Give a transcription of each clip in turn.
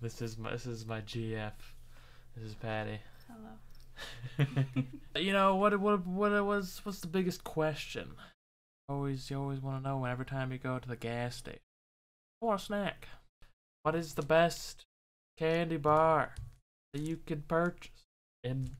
This is my this is my GF. This is Patty. Hello. you know what? What? What was? What's the biggest question? Always, you always want to know. Every time you go to the gas station, I want a snack. What is the best candy bar that you can purchase in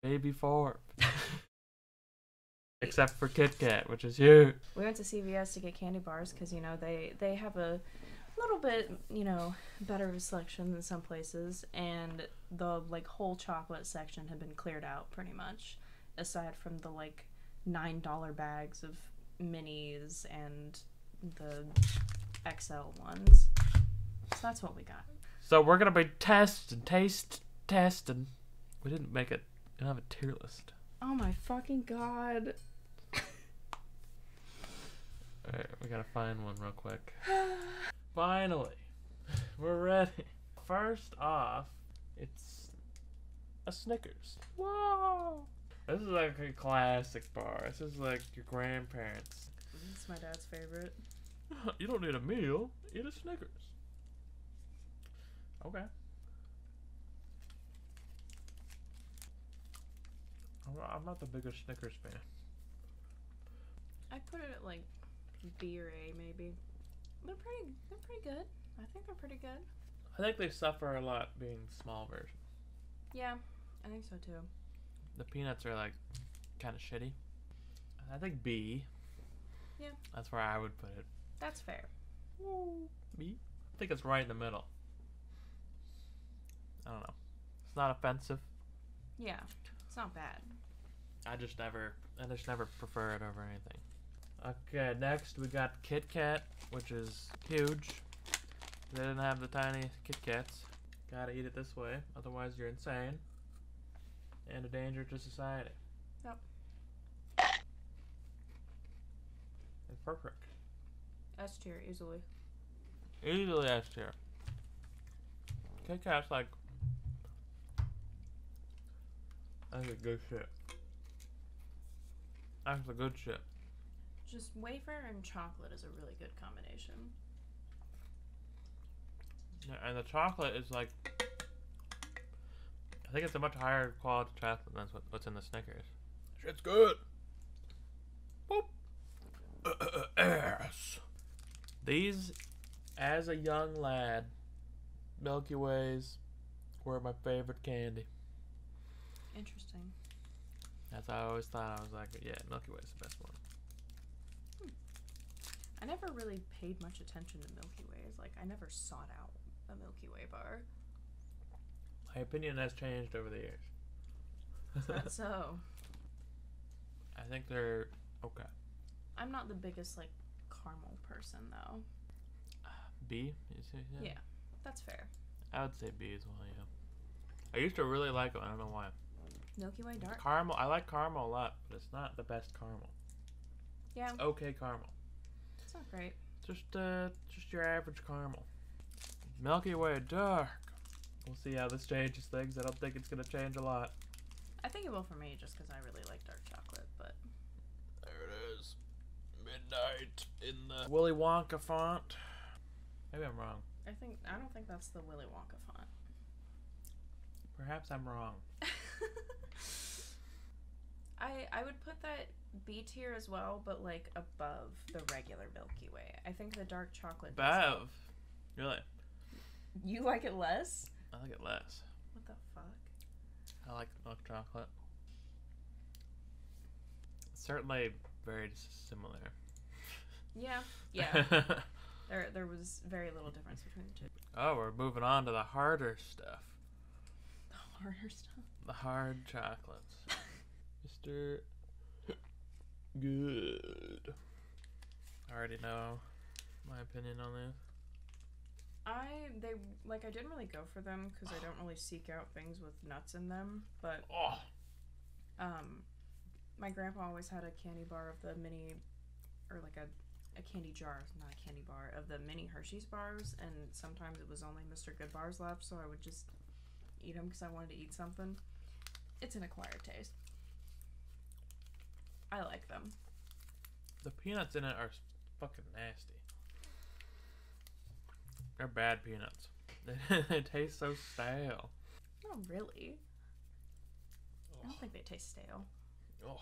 baby form? Except for Kit Kat, which is huge. We went to CVS to get candy bars because you know they they have a little bit you know better of a selection than some places, and the like whole chocolate section had been cleared out pretty much, aside from the like nine dollar bags of minis and the XL ones. So that's what we got. So we're gonna be test and taste testing. We didn't make it. We don't have a tier list. Oh my fucking god. Alright, we gotta find one real quick. Finally, we're ready. First off, it's a Snickers. Whoa! This is like a classic bar. This is like your grandparents. It's my dad's favorite. You don't need a meal. Eat a Snickers. Okay. I'm not- the biggest Snickers fan. I'd put it at like B or A maybe. They're pretty they're pretty good. I think they're pretty good. I think they suffer a lot being small versions. Yeah, I think so too. The peanuts are like kind of shitty. I think B. Yeah. That's where I would put it. That's fair. B. I think it's right in the middle. I don't know. It's not offensive. Yeah, it's not bad. I just never, I just never prefer it over anything. Okay, next we got Kit Kat, which is huge. They didn't have the tiny Kit Kats. Gotta eat it this way, otherwise you're insane and a danger to society. Yep. It's perfect. S tier easily. Easily S tier. Kit Kat's like, that's a good shit. That's a good shit. Just wafer and chocolate is a really good combination. Yeah, and the chocolate is like, I think it's a much higher quality chocolate than what's in the Snickers. Shit's good. Boop. Ass. These, as a young lad, Milky Ways were my favorite candy. Interesting. That's how I always thought. I was like, yeah, Milky Way's the best one. I never really paid much attention to Milky Ways. Like I never sought out a Milky Way bar. My opinion has changed over the years. So. I think they're okay. I'm not the biggest like caramel person though. Uh, B? You say, Yeah, that's fair. I would say B as well, yeah. I used to really like them. I don't know why. Milky Way dark. Caramel. I like caramel a lot, but it's not the best caramel. Yeah, Okay, caramel. It's not great. Just uh, just your average caramel. Milky Way dark. We'll see how this changes things. I don't think it's gonna change a lot. I think it will for me just because I really like dark chocolate. But There it is. Midnight in the Willy Wonka font. Maybe I'm wrong. I think I don't think that's the Willy Wonka font. Perhaps I'm wrong. I I would put that B tier as well, but like above the regular Milky Way. I think the dark chocolate. help. Really? You like it less? I like it less. What the fuck? I like milk chocolate. Certainly very similar. Yeah, yeah. there there was very little difference between the two. oh, we're moving on to the harder stuff. The harder stuff. The hard chocolates. Mr. Good. I already know my opinion on this. I they like I didn't really go for them because I don't really seek out things with nuts in them. But Oh, um, my grandpa always had a candy bar of the mini, or like a a candy jar, not a candy bar of the mini Hershey's bars, and sometimes it was only Mr. Good bars left, so I would just eat them because I wanted to eat something. It's an acquired taste. I like them. the peanuts in it are fucking nasty. They're bad peanuts. they taste so stale. Not really. I don't think they taste stale. Ugh.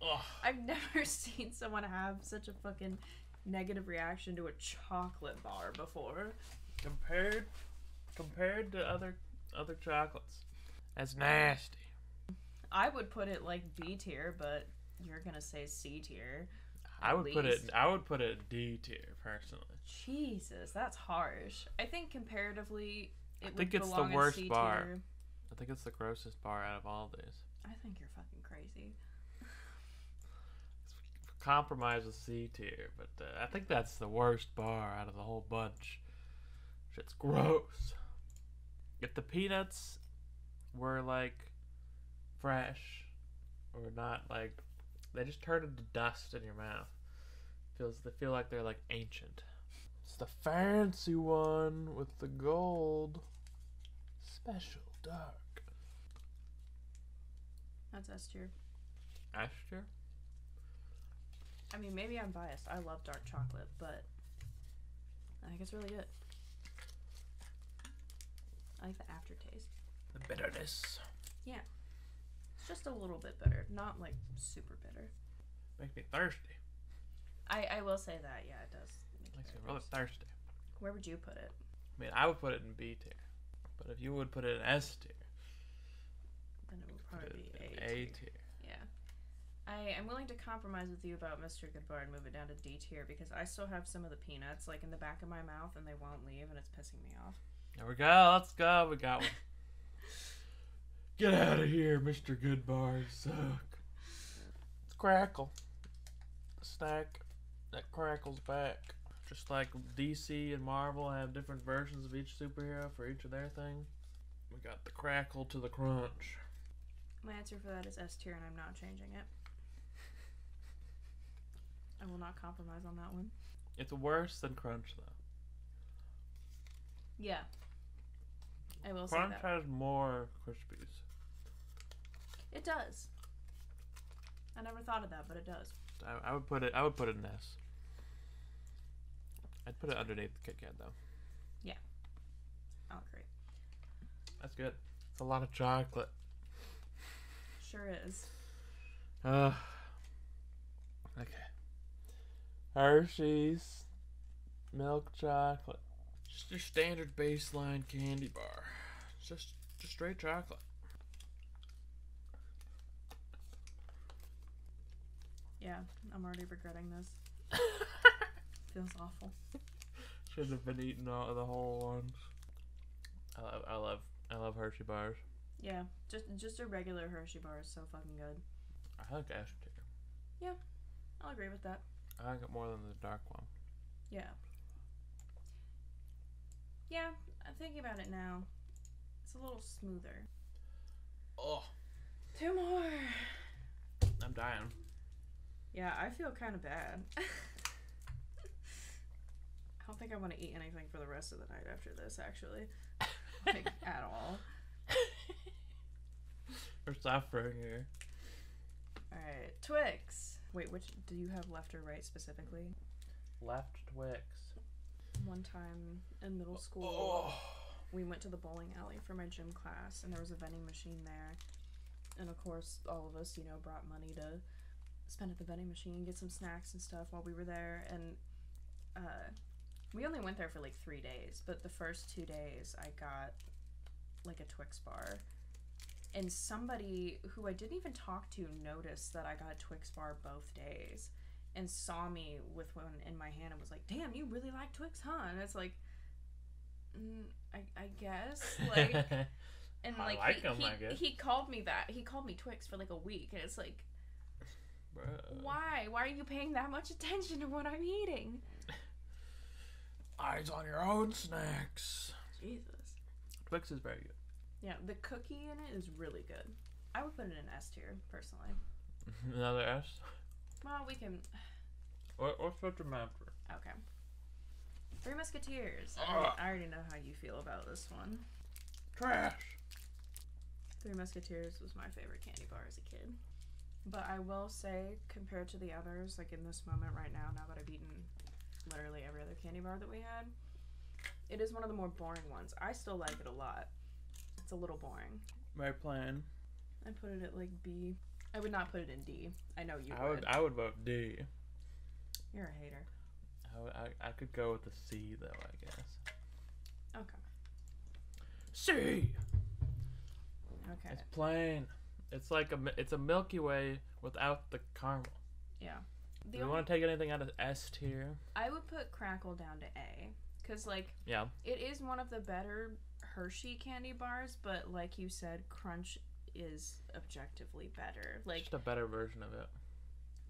Ugh. I've never seen someone have such a fucking negative reaction to a chocolate bar before. Compared, compared to other other chocolates, that's nasty. I would put it like B tier, but you're gonna say C tier. I would put it. I would put it D tier personally. Jesus, that's harsh. I think comparatively, it I would think it's the worst C bar. I think it's the grossest bar out of all these. I think you're fucking crazy. Compromise with C tier, but uh, I think that's the worst bar out of the whole bunch. Shit's gross. If the peanuts were like fresh or not like they just turn into dust in your mouth. Feels they feel like they're like ancient. It's the fancy one with the gold. Special dark. That's S tier. Asher? I mean, maybe I'm biased. I love dark chocolate, but I think it's really good. I like the aftertaste. The bitterness. It's just a little bit bitter, not like super bitter. Makes me thirsty. I, I will say that, yeah, it does. make Makes me really thirsty. Where would you put it? I mean, I would put it in B tier, but if you would put it in S tier, Then it would probably it be A, A tier. tier. Yeah. I am willing to compromise with you about Mr. Goodbar and move it down to D tier because I still have some of the peanuts like in the back of my mouth and they won't leave and it's pissing me off. There we go. Let's go. We got one. Get out of here, Mr. Goodbar. Suck. It's Krackel. The snack that crackles back. Just like DC and Marvel have different versions of each superhero for each of their thing. We got the Krackel to the crunch. My answer for that is S tier and I'm not changing it. I will not compromise on that one. It's worse than crunch though. Yeah. I will say Crunch that. has more crispies. It does. I never thought of that, but it does. I, I would put it. I would put it in S. I'd put it underneath the Kit Kat though. Yeah, I'll agree. That's good. It's a lot of chocolate. Sure is. Uh, okay. Hershey's milk chocolate. Just your standard baseline candy bar. Just just straight chocolate. Yeah, I'm already regretting this. Feels awful. Should have been eating all of the whole ones. I love I love I love Hershey bars. Yeah, just just a regular Hershey bar is so fucking good. I like S Yeah, I'll agree with that. I like it more than the dark one. Yeah. Yeah, I'm thinking about it now. It's a little smoother. Oh, Two more. I'm dying. Yeah, I feel kind of bad. I don't think I want to eat anything for the rest of the night after this, actually. Like, at all. We're suffering here. Alright, Twix. Wait, which do you have left or right specifically? Left Twix. One time in middle school, Oh. we went to the bowling alley for my gym class, and there was a vending machine there. And of course, all of us, you know, brought money to spend at the vending machine, and get some snacks and stuff while we were there. And uh, we only went there for like three days, but the first two days I got like a Twix bar. And somebody who I didn't even talk to noticed that I got a Twix bar both days and saw me with one in my hand and was like, damn, you really like Twix, huh? And it's like, mm, I, I guess. Like, and I like, like he, 'em, he, I guess. he called me that. He called me Twix for like a week. And it's like, Bruh. why? Why are you paying that much attention to what I'm eating? Eyes on your own snacks. Jesus. Twix is very good. Yeah, the cookie in it is really good. I would put it in S tier, personally. Another S. Well, we can. What, what's such a matter? Okay. Three Musketeers. I Ah. I already know how you feel about this one. Trash. Three Musketeers was my favorite candy bar as a kid. But I will say, compared to the others, like in this moment right now, now that I've eaten literally every other candy bar that we had, It is one of the more boring ones. I still like it a lot. It's a little boring. My plan. I put it at like B. I would not put it in D. I know you I would. would I would vote D. You're a hater. I, would, I, I could go with the C though, I guess. Okay. C. Okay. It's plain. It's like a it's a Milky Way without the caramel. Yeah. Do you only, want to take anything out of S tier? I would put Krackel down to A. Because, like, Yeah. it is one of the better Hershey candy bars, but like you said, Crunch is objectively better. Like, Just a better version of it.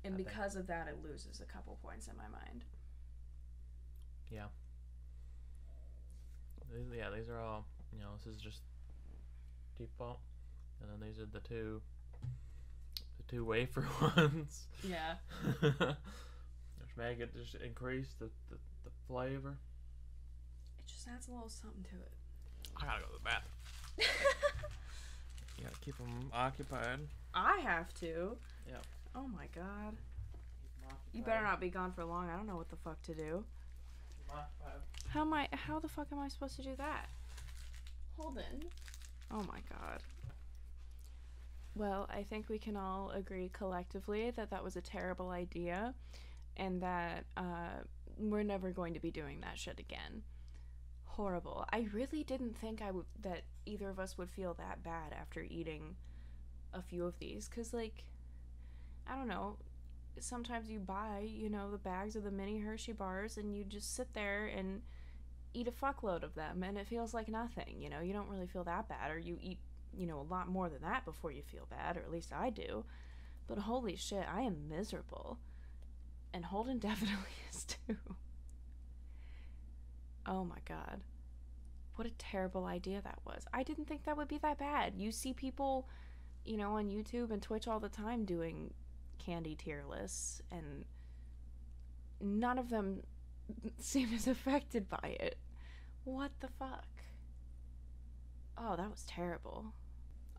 and I think. because of that, it loses a couple points in my mind. Yeah. These, yeah, these are all, you know, this is just default. And then these are the two, the two wafer ones. Yeah. Which make it just increase the, the, the flavor. It just adds a little something to it. I gotta go to the bathroom. You gotta keep them occupied. I have to. Yep. Oh my god. You better not be gone for long. I don't know what the fuck to do. How am I? How the fuck am I supposed to do that? Holden. Oh my god. Well, I think we can all agree collectively that that was a terrible idea, and that uh, we're never going to be doing that shit again. Horrible. I really didn't think I would that either of us would feel that bad after eating a few of these, cause like, I don't know. Sometimes you buy, you know, the bags of the mini Hershey bars, and you just sit there and eat a fuckload of them and it feels like nothing you know you don't really feel that bad or you eat you know a lot more than that before you feel bad or at least i do but holy shit i am miserable and holden definitely is too oh my god what a terrible idea that was i didn't think that would be that bad you see people you know on youtube and twitch all the time doing candy tier lists and none of them seem as affected by it. What the fuck? Oh, that was terrible.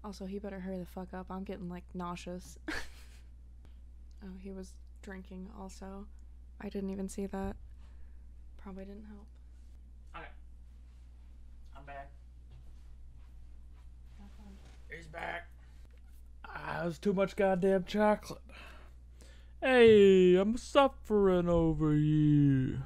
Also, he better hurry the fuck up. I'm getting like nauseous. oh, he was drinking also. I didn't even see that. Probably didn't help. I'm back. He's back. Ah, it was too much goddamn chocolate. Hey, I'm suffering over here.